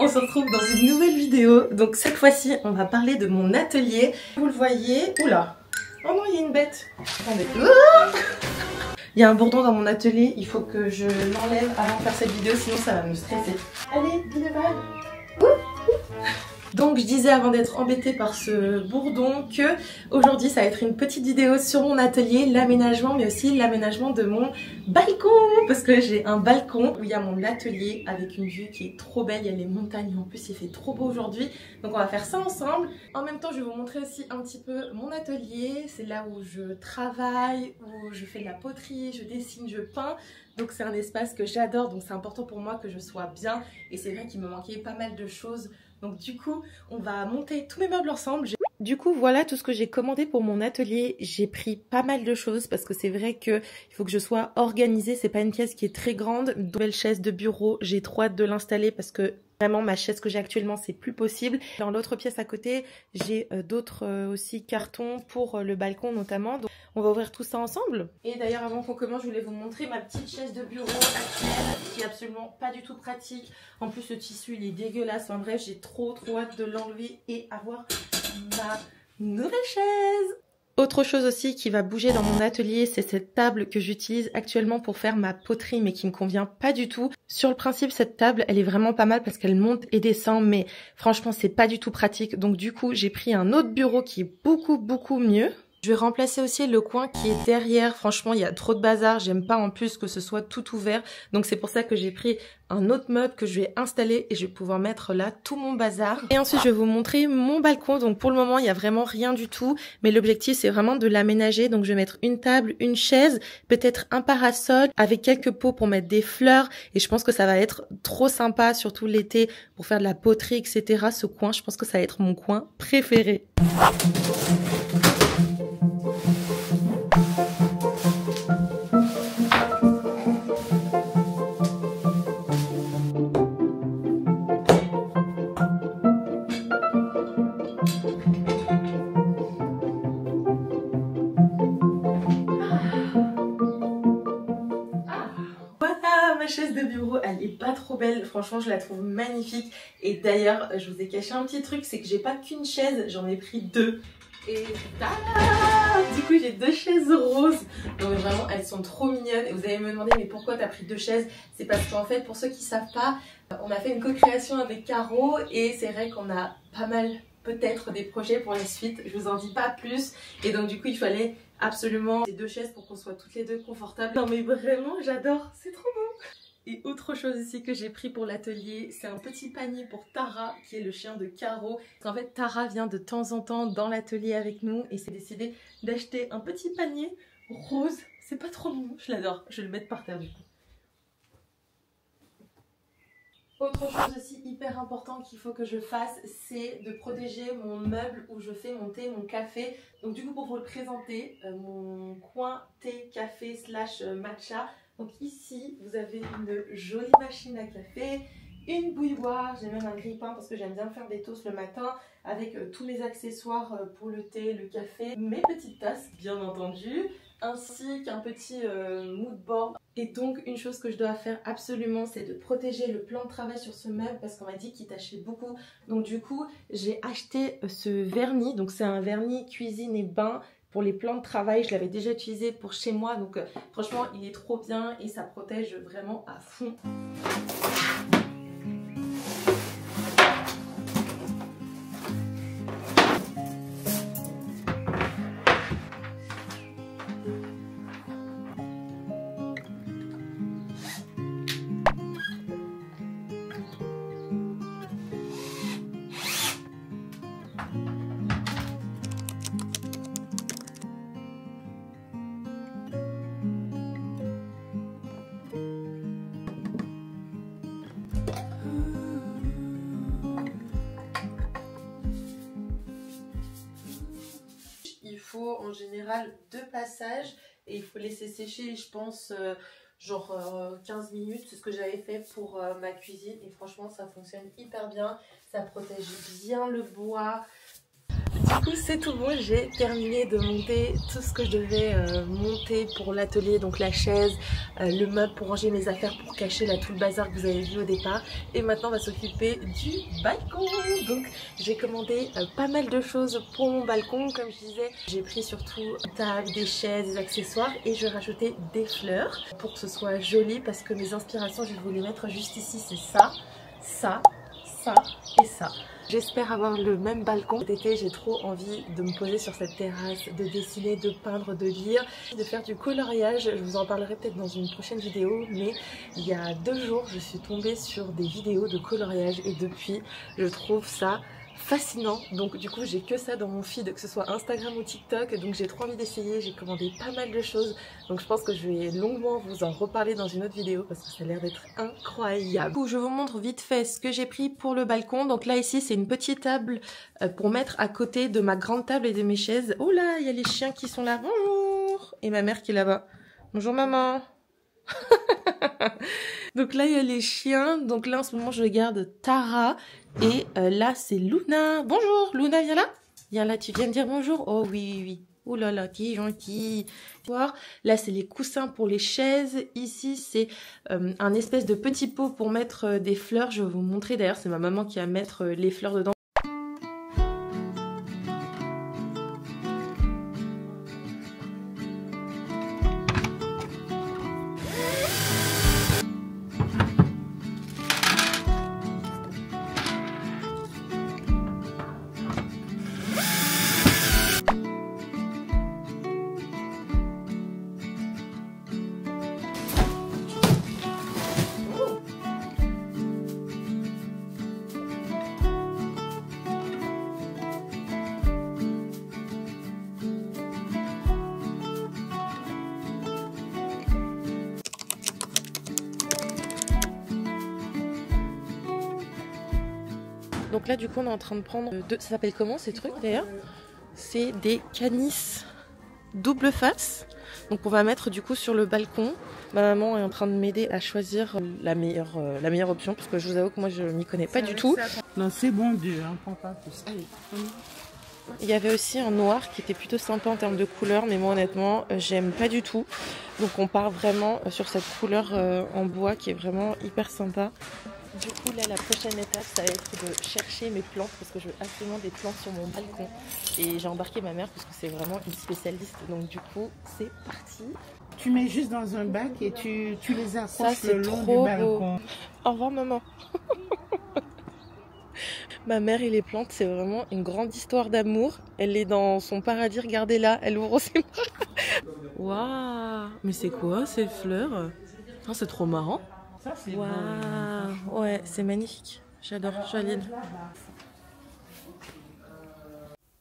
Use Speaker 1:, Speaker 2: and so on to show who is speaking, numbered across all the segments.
Speaker 1: on se retrouve dans une nouvelle vidéo. Donc cette fois-ci, on va parler de mon atelier. Vous le voyez. Oula Oh non, il y a une bête. Il y a un bourdon dans mon atelier, il faut que je l'enlève avant de faire cette vidéo, sinon ça va me stresser. Allez, dis le donc je disais avant d'être embêtée par ce bourdon que aujourd'hui ça va être une petite vidéo sur mon atelier, l'aménagement mais aussi l'aménagement de mon balcon parce que j'ai un balcon où il y a mon atelier avec une vue qui est trop belle, il y a les montagnes en plus il fait trop beau aujourd'hui. Donc on va faire ça ensemble. En même temps je vais vous montrer aussi un petit peu mon atelier, c'est là où je travaille, où je fais de la poterie, je dessine, je peins. Donc c'est un espace que j'adore. Donc c'est important pour moi que je sois bien. Et c'est vrai qu'il me manquait pas mal de choses donc du coup, on va monter tous mes meubles ensemble. Du coup, voilà tout ce que j'ai commandé pour mon atelier. J'ai pris pas mal de choses parce que c'est vrai que il faut que je sois organisée. C'est pas une pièce qui est très grande. Nouvelle chaise de bureau. J'ai trop hâte de l'installer parce que Vraiment, ma chaise que j'ai actuellement, c'est plus possible. Dans l'autre pièce à côté, j'ai euh, d'autres euh, aussi cartons pour euh, le balcon notamment. Donc, on va ouvrir tout ça ensemble. Et d'ailleurs, avant qu'on commence, je voulais vous montrer ma petite chaise de bureau actuelle qui est absolument pas du tout pratique. En plus, le tissu, il est dégueulasse. En bref, j'ai trop trop hâte de l'enlever et avoir ma nouvelle chaise. Autre chose aussi qui va bouger dans mon atelier, c'est cette table que j'utilise actuellement pour faire ma poterie mais qui me convient pas du tout. Sur le principe, cette table, elle est vraiment pas mal parce qu'elle monte et descend mais franchement, c'est pas du tout pratique. Donc du coup, j'ai pris un autre bureau qui est beaucoup beaucoup mieux. Je vais remplacer aussi le coin qui est derrière. Franchement, il y a trop de bazar. J'aime pas en plus que ce soit tout ouvert. Donc c'est pour ça que j'ai pris un autre meuble que je vais installer et je vais pouvoir mettre là tout mon bazar. Et ensuite, je vais vous montrer mon balcon. Donc pour le moment, il y a vraiment rien du tout. Mais l'objectif, c'est vraiment de l'aménager. Donc je vais mettre une table, une chaise, peut-être un parasol avec quelques pots pour mettre des fleurs. Et je pense que ça va être trop sympa, surtout l'été, pour faire de la poterie, etc. Ce coin, je pense que ça va être mon coin préféré. Bureau, elle est pas trop belle. Franchement, je la trouve magnifique. Et d'ailleurs, je vous ai caché un petit truc, c'est que j'ai pas qu'une chaise, j'en ai pris deux. Et Du coup, j'ai deux chaises roses. Donc vraiment, elles sont trop mignonnes. Et vous allez me demander, mais pourquoi t'as pris deux chaises? C'est parce qu'en fait, pour ceux qui savent pas, on a fait une co-création avec Caro et c'est vrai qu'on a pas mal peut-être des projets pour la suite. Je vous en dis pas plus. Et donc du coup, il fallait absolument ces deux chaises pour qu'on soit toutes les deux confortables. Non mais vraiment, j'adore. C'est trop beau. Et autre chose ici que j'ai pris pour l'atelier, c'est un petit panier pour Tara, qui est le chien de Caro. En fait, Tara vient de temps en temps dans l'atelier avec nous et s'est décidé d'acheter un petit panier rose. C'est pas trop mignon, je l'adore. Je vais le mettre par terre du coup. Autre chose aussi hyper important qu'il faut que je fasse, c'est de protéger mon meuble où je fais mon thé, mon café. Donc du coup, pour vous le présenter, euh, mon coin thé, café slash matcha. Donc ici, vous avez une jolie machine à café, une bouilloire, j'ai même un grille-pain parce que j'aime bien faire des toasts le matin avec euh, tous mes accessoires pour le thé, le café, mes petites tasses bien entendu, ainsi qu'un petit mood board et donc une chose que je dois faire absolument c'est de protéger le plan de travail sur ce meuble parce qu'on m'a dit qu'il tachait beaucoup. Donc du coup j'ai acheté euh, ce vernis, donc c'est un vernis cuisine et bain pour les plans de travail. Je l'avais déjà utilisé pour chez moi donc euh, franchement il est trop bien et ça protège vraiment à fond. En général deux passages et il faut laisser sécher, je pense, euh, genre 15 minutes. C'est ce que j'avais fait pour ma cuisine et franchement ça fonctionne hyper bien. Ça protège bien le bois. Du coup c'est tout bon, j'ai terminé de monter tout ce que je devais euh, monter pour l'atelier, donc la chaise, euh, le meuble pour ranger mes affaires, pour cacher là tout le bazar que vous avez vu au départ. Et maintenant on va s'occuper du balcon. Donc j'ai commandé euh, pas mal de choses pour mon balcon, comme je disais. J'ai pris surtout une table, des chaises, des accessoires et je vais des fleurs pour que ce soit joli parce que mes inspirations je vais vous mettre juste ici, c'est ça, ça, ça et ça. J'espère avoir le même balcon. Cet été, j'ai trop envie de me poser sur cette terrasse, de dessiner, de peindre, de lire, de faire du coloriage. Je vous en parlerai peut-être dans une prochaine vidéo, mais il y a deux jours, je suis tombée sur des vidéos de coloriage et depuis, je trouve ça fascinant. Donc du coup, j'ai que ça dans mon feed, que ce soit Instagram ou TikTok. Donc j'ai trop envie d'essayer. J'ai commandé pas mal de choses. Donc je pense que je vais longuement vous en reparler dans une autre vidéo parce que ça a l'air d'être incroyable. je vous montre vite fait ce que j'ai pris pour le balcon. Donc là ici, c'est une petite table euh, pour mettre à côté de ma grande table et de mes chaises. Oh là, il y a les chiens qui sont là. Bonjour Et ma mère qui est là-bas. Bonjour maman Donc là, il y a les chiens. Donc là, en ce moment, je garde Tara. Et euh, là, c'est Luna. Bonjour, Luna, viens là. Viens là, tu viens de dire bonjour. Oh oui, oui, oui. Oh là là, qui gentil. Là, c'est les coussins pour les chaises. Ici, c'est euh, un espèce de petit pot pour mettre euh, des fleurs. Je vais vous montrer. D'ailleurs, c'est ma maman qui va mettre les fleurs dedans. Donc là, du coup, on est en train de prendre deux. Ça s'appelle comment ces trucs d'ailleurs? C'est des canis double face. Donc on va mettre du coup sur le balcon. Ma maman est en train de m'aider à choisir la meilleure, euh, la meilleure option parce que je vous avoue que moi je m'y connais pas du tout.
Speaker 2: Non c'est bon Dieu, hein, prends pas tout ça.
Speaker 1: Il y avait aussi un noir qui était plutôt sympa en termes de couleur, mais moi honnêtement euh, j'aime pas du tout. Donc on part vraiment euh, sur cette couleur en bois qui est vraiment hyper sympa. Du coup, là, la prochaine étape, ça va être de chercher mes plantes parce que je veux absolument des plantes sur mon balcon. Et j'ai embarqué ma mère parce que c'est vraiment une spécialiste. Donc, du coup, c'est parti.
Speaker 2: Tu mets juste dans un bac et tu, tu les accroches le long du balcon. Beau.
Speaker 1: Au revoir, maman. Ma mère et les plantes, c'est vraiment une grande histoire d'amour. Elle est dans son paradis, regardez-la, elle ouvre ses bras. Waouh Mais c'est quoi ces fleurs? C'est trop marrant. Ça, c'est Waouh Ouais, c'est magnifique. J'adore, Jaline.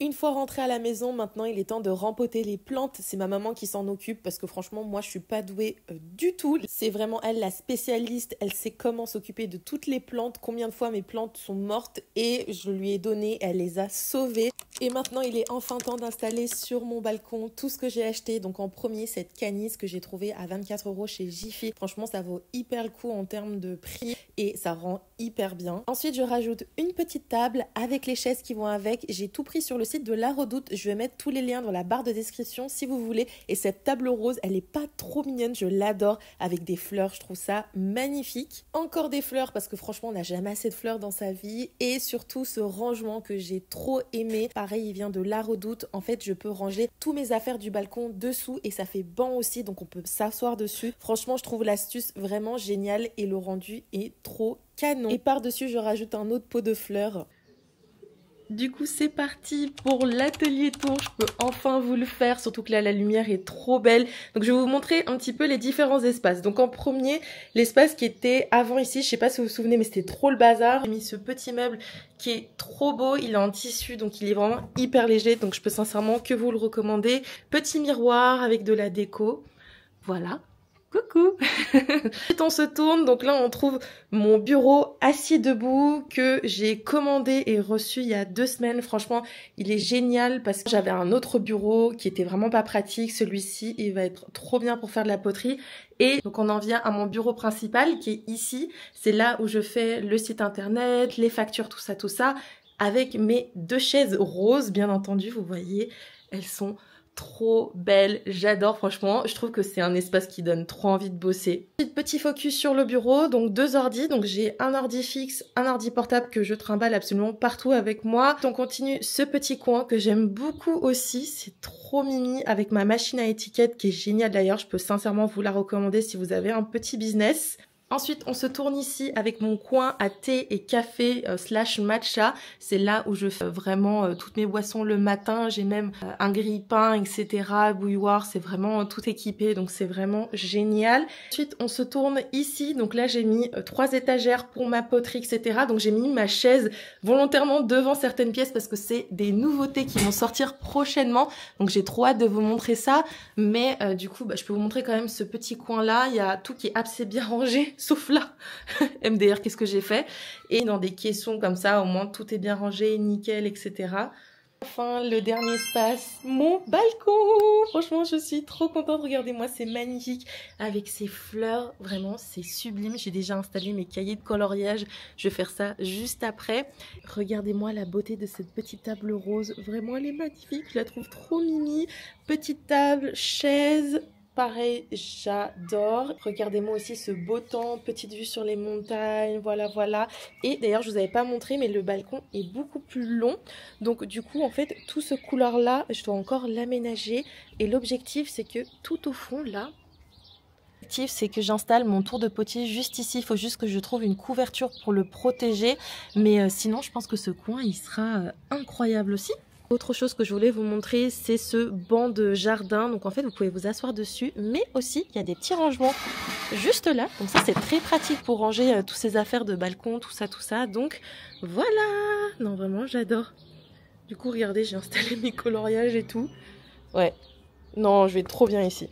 Speaker 1: Une fois rentrée à la maison, maintenant il est temps de rempoter les plantes. C'est ma maman qui s'en occupe parce que franchement, moi je suis pas douée euh, du tout. C'est vraiment elle la spécialiste. Elle sait comment s'occuper de toutes les plantes, combien de fois mes plantes sont mortes et je lui ai donné, elle les a sauvées. Et maintenant il est enfin temps d'installer sur mon balcon tout ce que j'ai acheté. Donc en premier, cette canisse que j'ai trouvée à 24 euros chez Jiffy. Franchement, ça vaut hyper le coup en termes de prix et ça rend hyper bien. Ensuite, je rajoute une petite table avec les chaises qui vont avec. J'ai tout pris sur le de La Redoute. Je vais mettre tous les liens dans la barre de description si vous voulez. Et cette table rose, elle est pas trop mignonne, je l'adore avec des fleurs, je trouve ça magnifique. Encore des fleurs parce que franchement, on n'a jamais assez de fleurs dans sa vie. Et surtout ce rangement que j'ai trop aimé. Il vient de La Redoute. En fait, je peux ranger tous mes affaires du balcon dessous et ça fait banc aussi, donc on peut s'asseoir dessus. Franchement, je trouve l'astuce vraiment géniale et le rendu est trop canon. Et par-dessus, je rajoute un autre pot de fleurs. Du coup, c'est parti pour l'atelier tour. Je peux enfin vous le faire, surtout que là, la lumière est trop belle. Donc, je vais vous montrer un petit peu les différents espaces. Donc, en premier, l'espace qui était avant ici. Je sais pas si vous vous souvenez, mais c'était trop le bazar. J'ai mis ce petit meuble qui est trop beau. Il est en tissu, donc il est vraiment hyper léger. Donc, je peux sincèrement que vous le recommander. Petit miroir avec de la déco. Voilà. Coucou On se tourne, donc là on trouve mon bureau assis debout que j'ai commandé et reçu il y a deux semaines. Franchement, il est génial parce que j'avais un autre bureau qui était vraiment pas pratique. Celui-ci, il va être trop bien pour faire de la poterie. Et donc on en vient à mon bureau principal qui est ici. C'est là où je fais le site internet, les factures, tout ça, tout ça. Avec mes deux chaises roses, bien entendu, vous voyez, elles sont trop belle. J'adore franchement. Je trouve que c'est un espace qui donne trop envie de bosser. Petit focus sur le bureau, donc deux ordi. Donc j'ai un ordi fixe, un ordi portable que je trimballe absolument partout avec moi. On continue ce petit coin que j'aime beaucoup aussi. C'est trop mimi avec ma machine à étiquette qui est géniale d'ailleurs. Je peux sincèrement vous la recommander si vous avez un petit business. Ensuite, on se tourne ici avec mon coin à thé et café euh, slash matcha. C'est là où je fais vraiment euh, toutes mes boissons le matin. J'ai même euh, un grille-pain, etc. Bouilloire, c'est vraiment tout équipé, donc c'est vraiment génial. Ensuite, on se tourne ici. Donc là, j'ai mis trois étagères pour ma poterie, etc. Donc j'ai mis ma chaise volontairement devant certaines pièces parce que c'est des nouveautés qui vont sortir prochainement. Donc j'ai trop hâte de vous montrer ça. Mais du coup, bah, je peux vous montrer quand même ce petit coin-là. Il y a tout qui est assez bien rangé sauf là. MDR, qu'est-ce que j'ai fait? Et dans des caissons comme ça, au moins tout est bien rangé, nickel, etc. Enfin, le dernier espace, mon balcon Franchement, je suis trop contente. Regardez-moi, c'est magnifique. Avec ces fleurs, vraiment, c'est sublime. J'ai déjà installé mes cahiers de coloriage. Je vais faire ça juste après. Regardez-moi la beauté de cette petite table rose. Vraiment, elle est magnifique. Je la trouve trop mimi. Petite table, chaise, Pareil, j'adore. Regardez-moi aussi ce beau temps, petite vue sur les montagnes, voilà, voilà. Et d'ailleurs, je vous avais pas montré, mais le balcon est beaucoup plus long. Donc du coup, en fait, tout ce couloir-là, je dois encore l'aménager. Et l'objectif, c'est que tout au fond, là, l'objectif, c'est que j'installe mon tour de potier juste ici. Il faut juste que je trouve une couverture pour le protéger. Mais euh, sinon, je pense que ce coin, il sera euh, incroyable aussi. Autre chose que je voulais vous montrer, c'est ce banc de jardin. Donc en fait, vous pouvez vous asseoir dessus, mais aussi il y a des petits rangements juste là. Donc ça, c'est très pratique pour ranger euh, toutes ces affaires de balcon, tout ça, tout ça. Donc voilà Non, vraiment, j'adore. Du coup, regardez, j'ai installé mes coloriages et tout. Ouais. Non, je vais trop bien ici.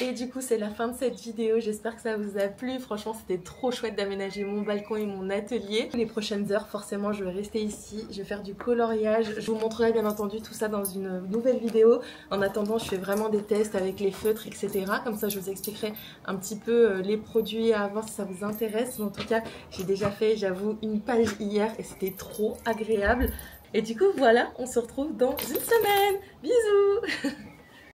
Speaker 1: Et du coup, c'est la fin de cette vidéo. J'espère que ça vous a plu. Franchement, c'était trop chouette d'aménager mon balcon et mon atelier. Les prochaines heures, forcément, je vais rester ici. Je vais faire du coloriage. Je vous montrerai bien entendu tout ça dans une nouvelle vidéo. En attendant, je fais vraiment des tests avec les feutres, etc. Comme ça, je vous expliquerai un petit peu euh, les produits à avoir si ça vous intéresse. En tout cas, j'ai déjà fait, j'avoue, une page hier et c'était trop agréable. Et du coup, voilà, on se retrouve dans une semaine. Bisous